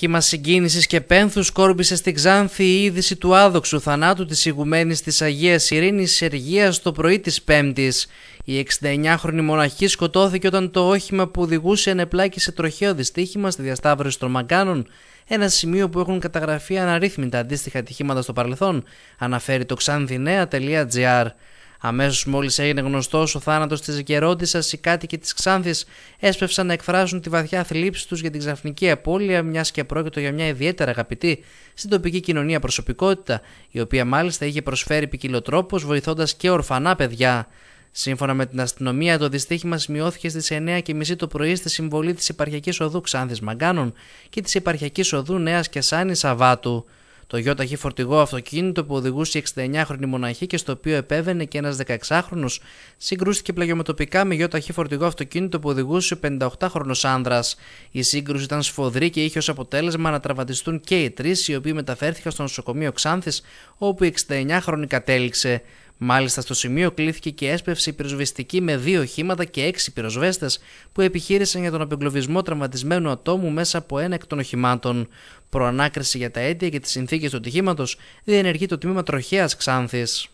Κύμα συγκίνηση και πένθους κόρμπησες στην Ξάνθη η είδηση του άδοξου θανάτου της ηγουμένης της Αγίας Ειρήνης Σεργίας το πρωί της Πέμπτης. Η 69χρονη μοναχή σκοτώθηκε όταν το όχημα που οδηγούσε ενεπλάκη σε τροχαίο δυστύχημα στη διασταύρωση των Μαγκάνων, ένα σημείο που έχουν καταγραφεί αναρρύθμιτα αντίστοιχα ατυχήματα στο παρελθόν, αναφέρει το ξάνθινέα.gr. Αμέσως μόλις έγινε γνωστός ο θάνατος της γερόντισσα, οι κάτοικοι της Ξάνθης έσπευσαν να εκφράσουν τη βαθιά θλίψη τους για την ξαφνική απώλεια, μιας και πρόκειται για μια ιδιαίτερα αγαπητή στην τοπική κοινωνία προσωπικότητα, η οποία μάλιστα είχε προσφέρει ποικιλοτρόπως βοηθώντας και ορφανά παιδιά. Σύμφωνα με την αστυνομία, το δυστύχημα σημειώθηκε στις 9.30 το πρωί στη συμβολή της Υπαρχιακή Οδού Ξάνθης Μαγκάνων και της Υπαρχιακή Οδού Νέας Κεσάνης Σαββάτου. Το γιοταχή φορτηγό αυτοκίνητο που οδηγούσε η 69χρονη μοναχή και στο οποίο επέβαινε και ένας 16χρονο συγκρούστηκε πλαγιομετωπικά με γιοταχή φορτηγό αυτοκίνητο που οδηγούσε ο 58χρονο άνδρας. Η σύγκρουση ήταν σφοδρή και είχε ως αποτέλεσμα να τραυματιστούν και οι τρεις, οι οποίοι μεταφέρθηκαν στο νοσοκομείο Ξάνθης, όπου η 69χρονη κατέληξε. Μάλιστα στο σημείο κλήθηκε και έσπευση πυροσβεστική με δύο οχήματα και έξι πυροσβέστες που επιχείρησαν για τον απεγκλωβισμό τραυματισμένου ατόμου μέσα από ένα εκ των οχημάτων. Προανάκριση για τα αίτια και τις συνθήκες του ατυχήματος διενεργεί το τμήμα τροχέας Ξάνθης.